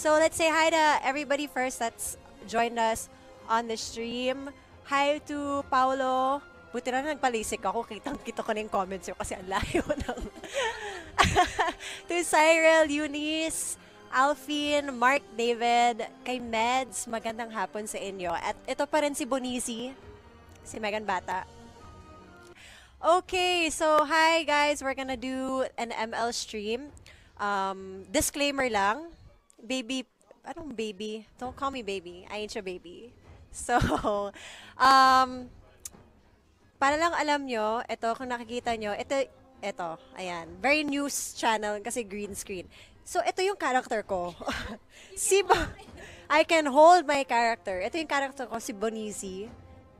So let's say hi to everybody first that's joined us on the stream. Hi to Paolo. Buti na nagpalisik ako. Kitang-kita ko na yung comments yun kasi ang layo ng... to Cyril, Eunice, Alfin, Mark David, kay Meds, magandang hapon sa inyo. At ito pa rin si Bonisi, si Megan Bata. Okay, so hi guys, we're gonna do an ML stream. Um, disclaimer lang, baby, anong baby? Don't call me baby. I ain't your baby. So, um, para lang alam nyo, ito, kung nakikita nyo, ito, ito, ayan, very news channel kasi green screen. So, ito yung character ko. si Bo- I can hold my character. Ito yung character ko, si Bonizi.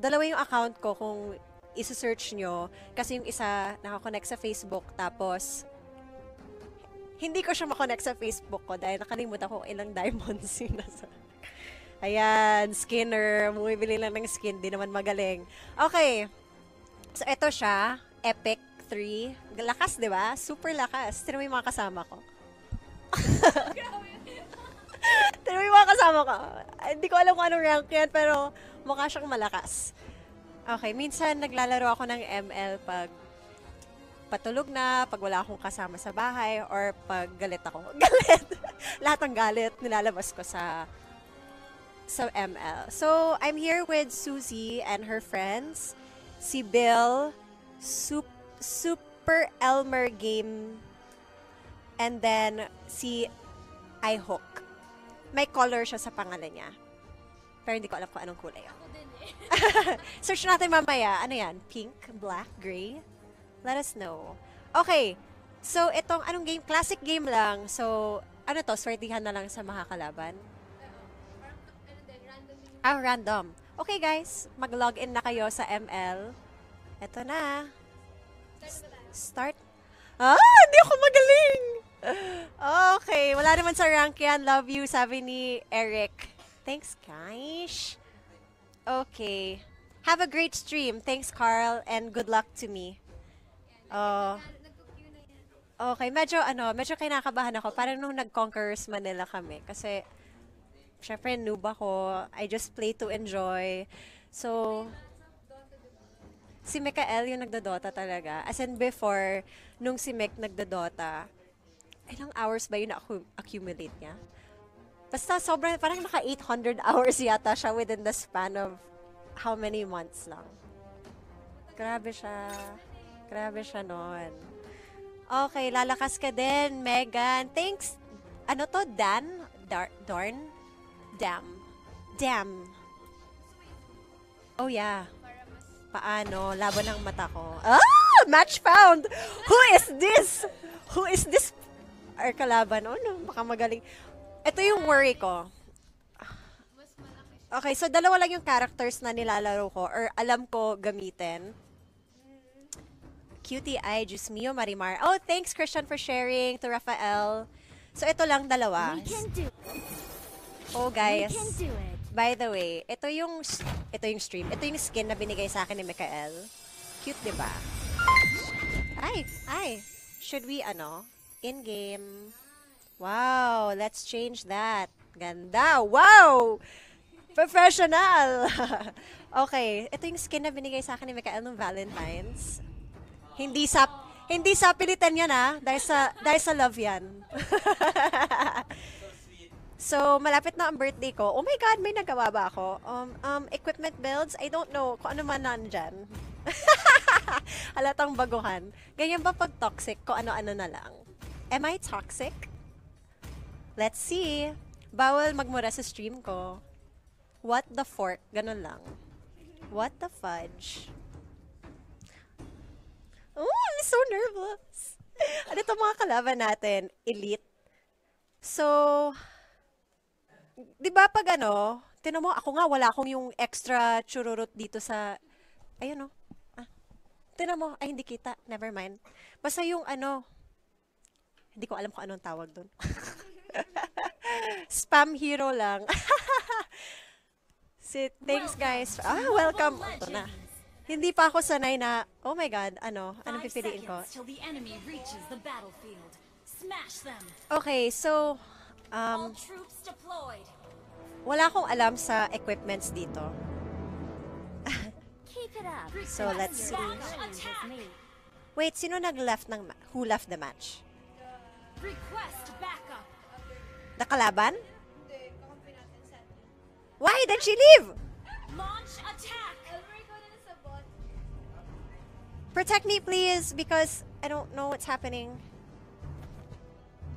Dalawa yung account ko kung isa-search nyo. Kasi yung isa, nakakonect sa Facebook. Tapos, hindi ko siya makonect sa Facebook ko dahil nakalimutan ko ilang diamonds yung nasa. Ayan, Skinner. Bumibili lang ng skin. Di naman magaling. Okay. So, ito siya. Epic 3. Lakas, di ba? Super lakas. Tino mo yung mga kasama ko. Mo yung mga kasama ko. Hindi ko alam kung anong rank yan, pero mukha siyang malakas. Okay, minsan naglalaro ako ng ML pag patulog na, pag wala akong kasama sa bahay, or pag galit ako. Galit! Lahat ng galit nilalabas ko sa sa ML. So, I'm here with Susie and her friends. Si Bill, Sup- Super Elmer Game, and then si iHook. May color siya sa pangalan niya. Pero hindi ko alam kung anong kulay. Din eh. Search natin mamaya. Ano yan? Pink, black, gray? Let us know. Okay. So, itong anong game? Classic game lang. So, ano to? Swertihan na lang sa makakalaban? Ano Ah, random. Okay, guys. Mag-login na kayo sa ML. Ito na. Start. Ah, hindi ako magaling. Okay, wala naman sa rank yan. Love you, sabi ni Eric. Thanks, guys. Okay. Have a great stream. Thanks, Carl, and good luck to me. Oh, okay. Medyo, ano, medyo kinakabahan ako. Parang nung nag-Conquerors Manila kami. Kasi, syempre, noob ako. I just play to enjoy. So, si Mikael yung nagdodota talaga. As in before, nung si Mick nagdodota, ilang hours ba yun na-accumulate niya? Basta sobrang, parang naka 800 hours yata siya within the span of how many months lang. Grabe siya. Grabe siya nun. Okay, lalakas ka din, Megan. Thanks. Ano to? Dan? Dar Darn? Dam. Dam. Oh yeah. Paano? Laban ng mata ko. Ah! Match found! Who is this? Who is this? Or kalaban? Oh no, baka magaling. Ito yung worry ko. Okay, so dalawa lang yung characters na nilalaro ko or alam ko gamitin. Cutie Eye, Diyos mio, Marimar. Oh, thanks Christian for sharing to Rafael. So ito lang dalawa. Oh guys. By the way, ito yung ito yung stream. Ito yung skin na binigay sa akin ni Mikael. Cute, 'di ba? Ay, ay. Should we ano? In game. Wow, let's change that. Ganda. Wow! Professional. okay, ito yung skin na binigay sa akin ni Mikael nung Valentine's. Hindi sa hindi sa pilitan yan ah, dahil sa dahil sa love yan. So, malapit na ang birthday ko. Oh my God, may nagawa ba ako? Um, um, equipment builds? I don't know kung ano man nandyan. Halatang baguhan. Ganyan ba pag toxic? Kung ano-ano na lang. Am I toxic? Let's see. Bawal magmura sa stream ko. What the fork? Ganun lang. What the fudge? Oh, I'm so nervous. ano to mga kalaban natin? Elite. So, di ba pag ano, tinan mo, ako nga, wala akong yung extra chururut dito sa, ayun o. Ah, tinan mo, ay hindi kita, never mind. Basta yung ano, hindi ko alam kung anong tawag doon. Spam hero lang. Sit. Thanks, guys. Ah, welcome. Ito na. Hindi pa ako sanay na, oh my God, ano? Anong Five pipiliin ko? Okay, so, um, wala akong alam sa equipments dito. So, let's see. Wait, sino nag-left ng, who left the match? Request backup. Nakalaban? Natin sa Why did she leave? Launch attack. Protect me, please, because I don't know what's happening.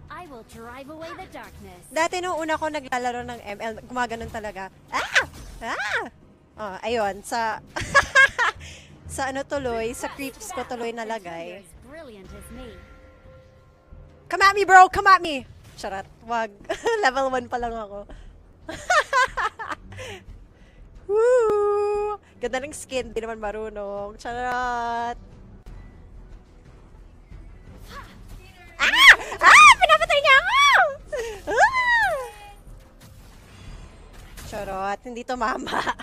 I will drive away the darkness. Dati nung una ko naglalaro ng ML, gumaganon talaga. Ah! Ah! Oh, ayun, sa... sa ano tuloy, sa creeps ko tuloy nalagay. Brilliant as me. Come at me, bro! Come at me! Charot, wag. Level 1 pa lang ako. Woo! Ganda ng skin, di naman marunong. Charot! Ah! Ah! Pinapatay niya ako! Ah! Charot, hindi to mama.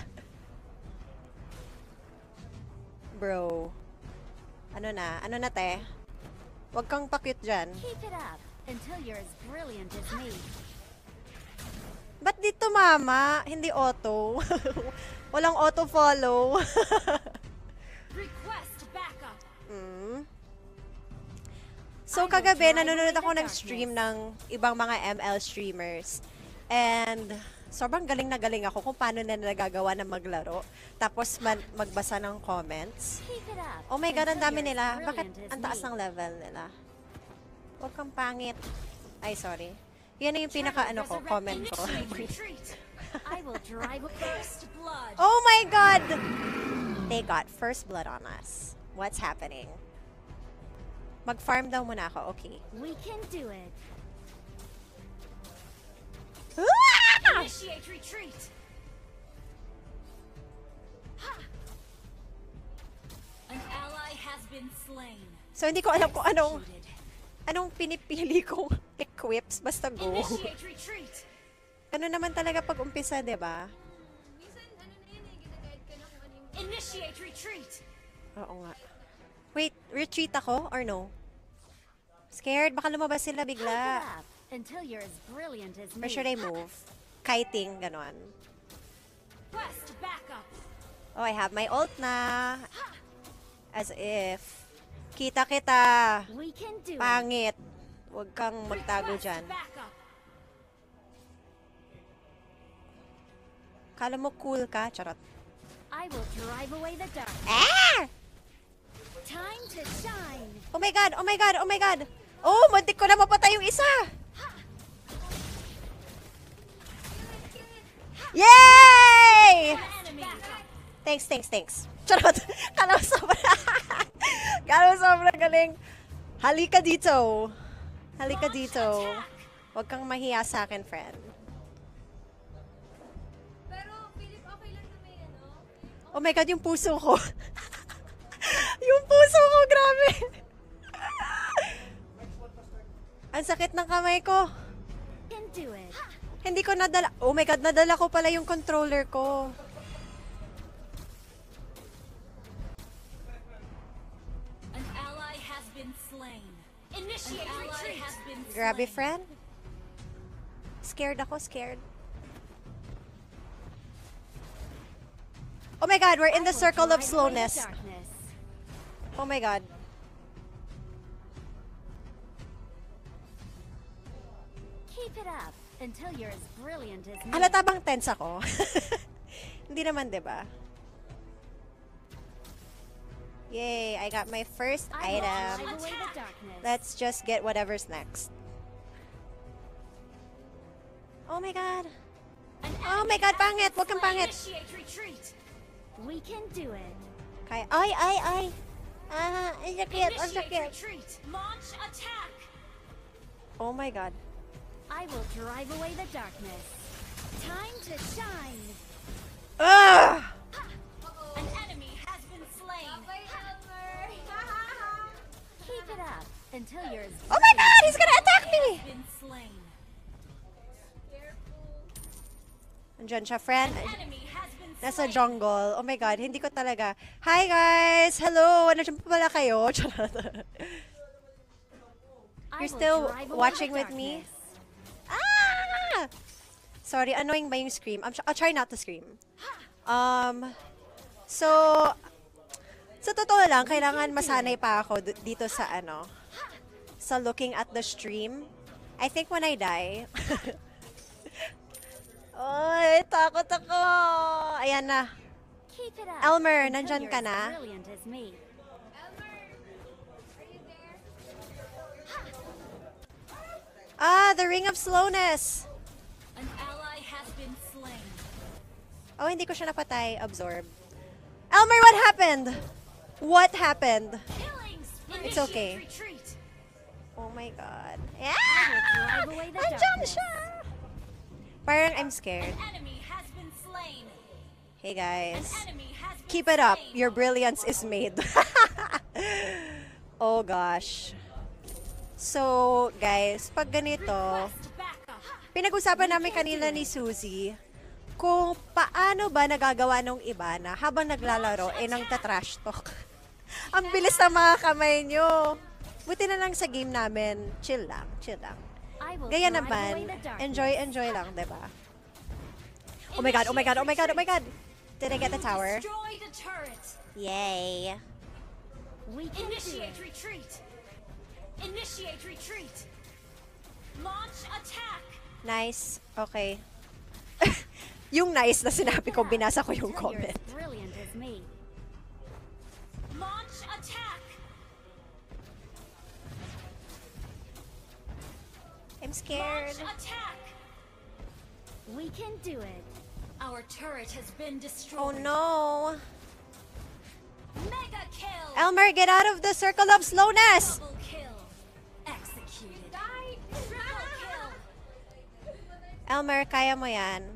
Bro. Ano na? Ano na, te? Huwag kang pakit dyan. Keep it up until you're as brilliant as me. Ba't dito, mama? Hindi auto. Walang auto-follow. Request backup. mm. So, kagabi, nanonood ako ng stream ng ibang mga ML streamers. And, sobrang galing na galing ako kung paano na nagagawa ng maglaro. Tapos, man, magbasa ng comments. Oh my God, ang dami nila. Bakit ang taas ng level nila? Huwag kang pangit. Ay, sorry. Yan na yung pinaka, ano ko, comment ko. Oh my god! They got first blood on us. What's happening? Mag-farm daw muna ako. Okay. We can do it. Ah! Initiate retreat. Ha! An ally has been slain. So, hindi ko alam kung anong, anong pinipili kong equips. Basta go. Initiate retreat. Ganun naman talaga pag umpisa, di ba? Minsan, ano na yan eh, ginaguide ka na kung ano yung... Initiate retreat. Oo nga. Wait, retreat ako or no? Scared? Baka lumabas sila bigla. until you're as brilliant as me. Or should I move? Kiting, ganon. Oh, I have my ult na. As if. Kita kita. Pangit. Huwag kang magtago dyan. Kala mo cool ka? Charot. I will drive away the dark. Ah! Time to shine. Oh my god! Oh my god! Oh my god! Oh, muntik ko na mapatay yung isa! Yay! Thanks, thanks, thanks. Charot. Kala mo sobrang... Kala mo sobrang galing. Halika dito. Halika dito. Huwag kang mahiya sa akin, friend. Pero, Philip, okay lang na may ano. Oh my God, yung puso ko. yung puso ko, grabe. Ang sakit ng kamay ko. Can do it. Hindi ko nadala. Oh my God, nadala ko pala yung controller ko. An ally has been slain. Initiate retreat. Has been Grabe, slain. friend. Scared ako, scared. Oh my God, we're in the circle of slowness. Oh my God. Keep it up until you're as brilliant as me. Halata bang tense ako? Hindi naman, di ba? Yay, I got my first item. drive away the darkness. Let's just get whatever's next. Oh my god. Oh my god, pangit! Huwag kang pangit! We can do it. Kaya, ay, ay, ay! Ah, ang sakit, ang sakit. Oh my god. I will drive away the darkness. Time to shine. Ugh! An enemy has been slain. Keep it up until you're Oh my god, he's gonna attack me! been slain. Careful. Andyan siya, friend. Nasa jungle. Oh my God, hindi ko talaga. Hi guys! Hello! Nandiyan pa pala kayo? You're still watching with me? Sorry, annoying ba yung scream? I'm, I'll try not to scream. Um, so, sa totoo lang, kailangan masanay pa ako dito sa ano, sa looking at the stream. I think when I die, Ay, takot ako. Ayan na. Elmer, nandyan ka na? Ah, the Ring of Slowness. Oh, hindi ko siya napatay. Absorb. Elmer, what happened? What happened? It's okay. Oh my God. Yeah! darkness. siya! Parang I'm scared. Hey guys. Keep it up. Your brilliance is made. oh gosh. So, guys, pag ganito, pinag-usapan namin kanina ni Suzy kung paano ba nagagawa nung iba na habang naglalaro, eh nang trash talk. Ang bilis ng mga kamay nyo. Buti na lang sa game namin, chill lang, chill lang. Gaya naman, enjoy, enjoy lang, 'di ba? Oh my god, oh my god, oh my god, oh my god! Did I get the tower? Yay! We Initiate retreat. Initiate retreat. Launch attack. Nice. Okay. Yung nice na sinabi ko, binasa ko yung comment. I'm scared. We can do it. Our turret has been Oh destroyed. no! Mega kill. Elmer, get out of the circle of slowness! Double kill. Executed. Die! Triple kill. Elmer, kaya mo yan.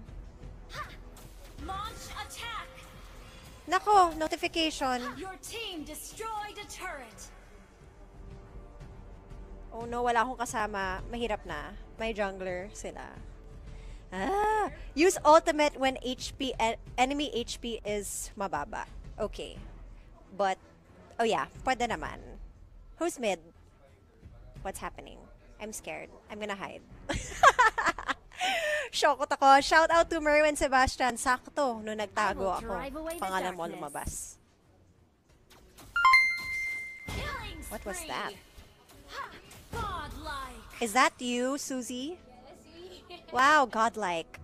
Nako, notification. Your team destroyed a turret. Oh no, wala akong kasama. Mahirap na. May jungler sila. Ah, use ultimate when HP en- enemy HP is mababa. Okay. But oh yeah, pwede naman. Who's mid? What's happening? I'm scared. I'm gonna hide. Shokot ako. Shout out to Merwin Sebastian. Sakto, no nagtago ako. Pangalan mo lumabas. What was that? Is that you, Susie? Wow, godlike.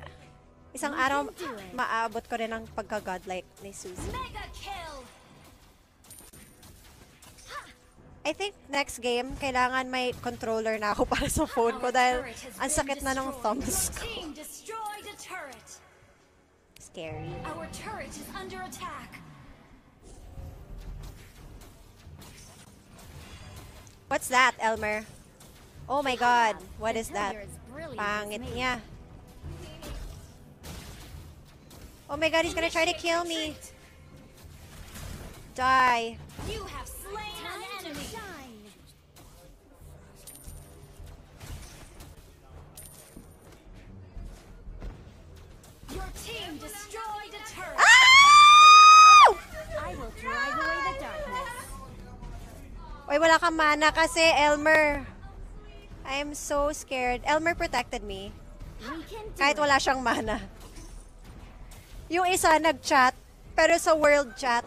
Isang araw, maabot ko rin ang pagka-godlike ni Susie. Mega kill. I think next game, kailangan may controller na ako para sa phone ko dahil ang sakit na ng thumbs ko. team destroyed a turret. Scary. Our turret is under attack. What's that, Elmer? Oh my god, what is that? you're as brilliant Pangit niya. Oh my god, he's gonna try to kill me. Die. You have Oy, wala kang mana kasi, Elmer. I am so scared. Elmer protected me. Kahit it. wala siyang mana. Yung isa nag-chat, pero sa world chat,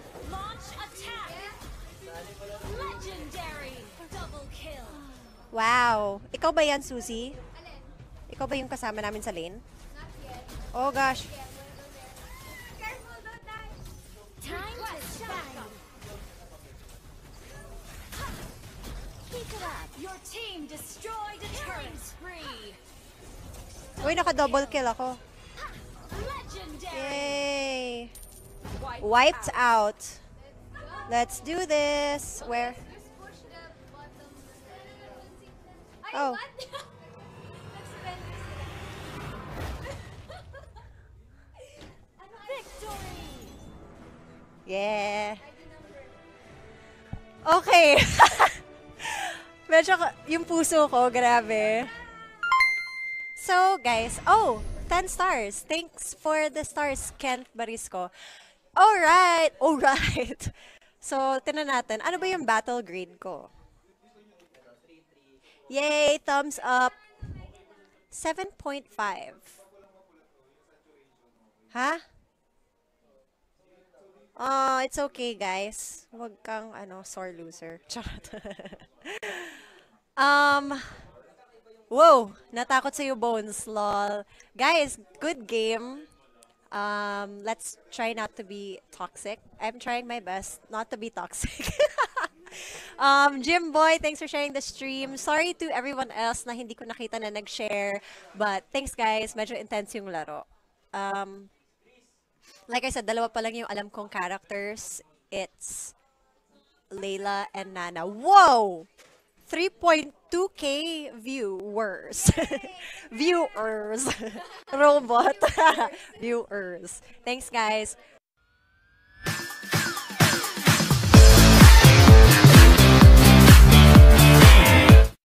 wow. Ikaw ba yan, Susie? Ikaw ba yung kasama namin sa lane? Oh gosh. Your team destroyed a turret spree. Uy, naka-double kill ako. Legendary. Yay! Wiped out. Let's do this. Where? Just push the bottom. Ay, Oh. what? Nag-surrender sila. ano, Victory. Yeah. Okay. Yung puso ko, grabe. So, guys, oh, 10 stars. Thanks for the stars, Kent Barisco. Alright, alright. So, tinan natin. Ano ba yung battle grade ko? Yay, thumbs up. 7.5. Ha? Oh, it's okay, guys. Huwag kang, ano, sore loser. Charot. um, whoa, natakot sa'yo, Bones, lol. Guys, good game. Um, let's try not to be toxic. I'm trying my best not to be toxic. um, Jim Boy, thanks for sharing the stream. Sorry to everyone else na hindi ko nakita na nag-share. But thanks guys, medyo intense yung laro. Um, like I said, dalawa pa lang yung alam kong characters. It's Layla and Nana. Whoa! 3.2k viewers. viewers. Robot. viewers. Thanks, guys.